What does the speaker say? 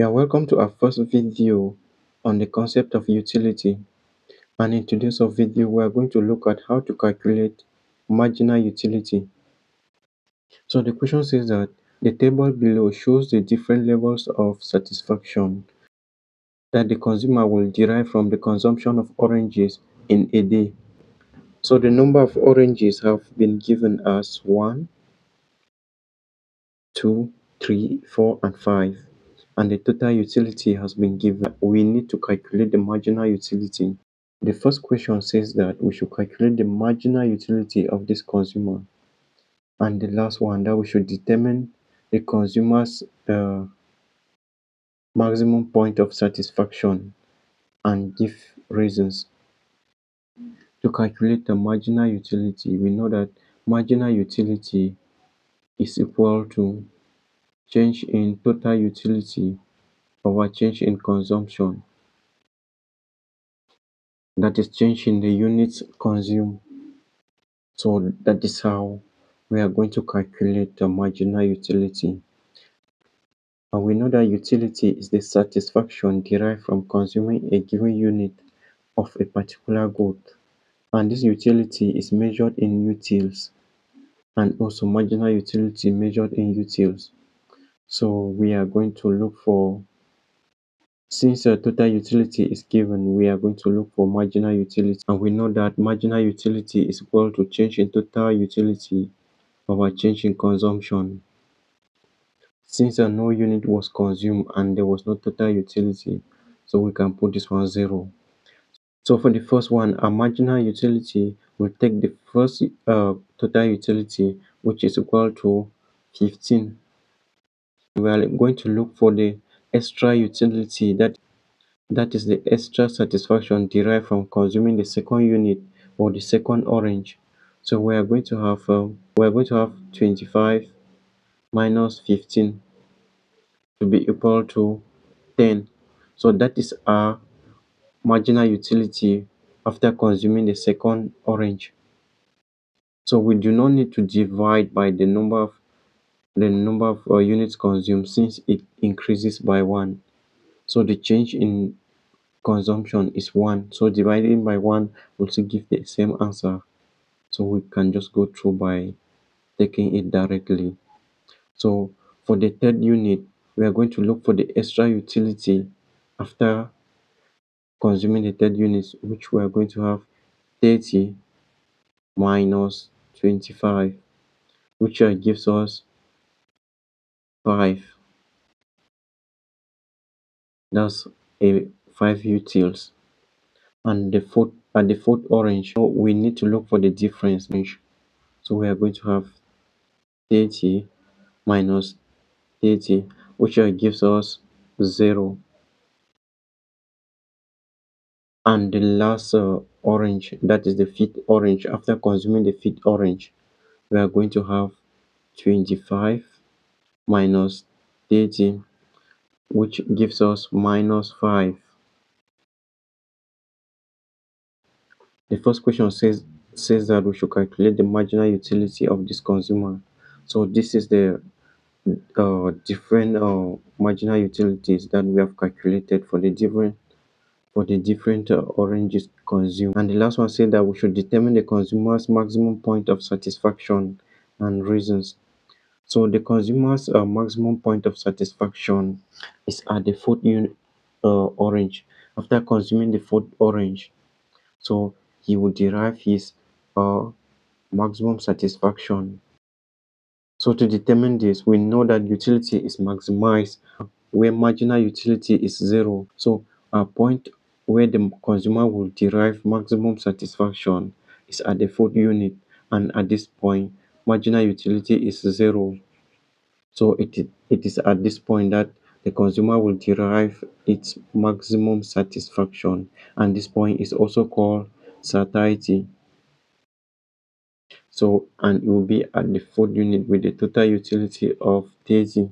Are welcome to our first video on the concept of utility. And in today's video, we are going to look at how to calculate marginal utility. So the question says that the table below shows the different levels of satisfaction that the consumer will derive from the consumption of oranges in a day. So the number of oranges have been given as 1, 2, 3, 4, and 5 and the total utility has been given. We need to calculate the marginal utility. The first question says that we should calculate the marginal utility of this consumer. And the last one that we should determine the consumer's uh, maximum point of satisfaction and give reasons. To calculate the marginal utility, we know that marginal utility is equal to change in total utility over change in consumption. That is change in the units consumed. So that is how we are going to calculate the marginal utility. And we know that utility is the satisfaction derived from consuming a given unit of a particular good. And this utility is measured in utils and also marginal utility measured in utils. So we are going to look for, since a total utility is given, we are going to look for marginal utility. And we know that marginal utility is equal to change in total utility over change in consumption. Since uh, no unit was consumed and there was no total utility, so we can put this one zero. So for the first one, our marginal utility will take the first uh, total utility, which is equal to 15. We are going to look for the extra utility that that is the extra satisfaction derived from consuming the second unit or the second orange. So we are going to have um, we are going to have 25 minus 15 to be equal to 10. So that is our marginal utility after consuming the second orange. So we do not need to divide by the number of the number of uh, units consumed since it increases by 1. So the change in consumption is 1. So dividing by 1 will still give the same answer. So we can just go through by taking it directly. So for the third unit, we are going to look for the extra utility after consuming the third unit, which we are going to have 30 minus 25, which uh, gives us 5. That's a 5 utils. And the fourth, and the fourth orange, so we need to look for the difference. So we are going to have 30 minus 30, which uh, gives us 0. And the last uh, orange, that is the fifth orange, after consuming the fifth orange, we are going to have 25 minus 30, which gives us minus 5. The first question says says that we should calculate the marginal utility of this consumer. So this is the uh, different uh, marginal utilities that we have calculated for the different for the different uh, oranges consumed. And the last one said that we should determine the consumer's maximum point of satisfaction and reasons. So the consumer's uh, maximum point of satisfaction is at the fourth unit uh, orange. After consuming the fourth orange, so he will derive his uh, maximum satisfaction. So to determine this, we know that utility is maximized where marginal utility is zero. So a point where the consumer will derive maximum satisfaction is at the fourth unit and at this point marginal utility is zero. So it, it is at this point that the consumer will derive its maximum satisfaction and this point is also called satiety. So and it will be at the fourth unit with the total utility of 30.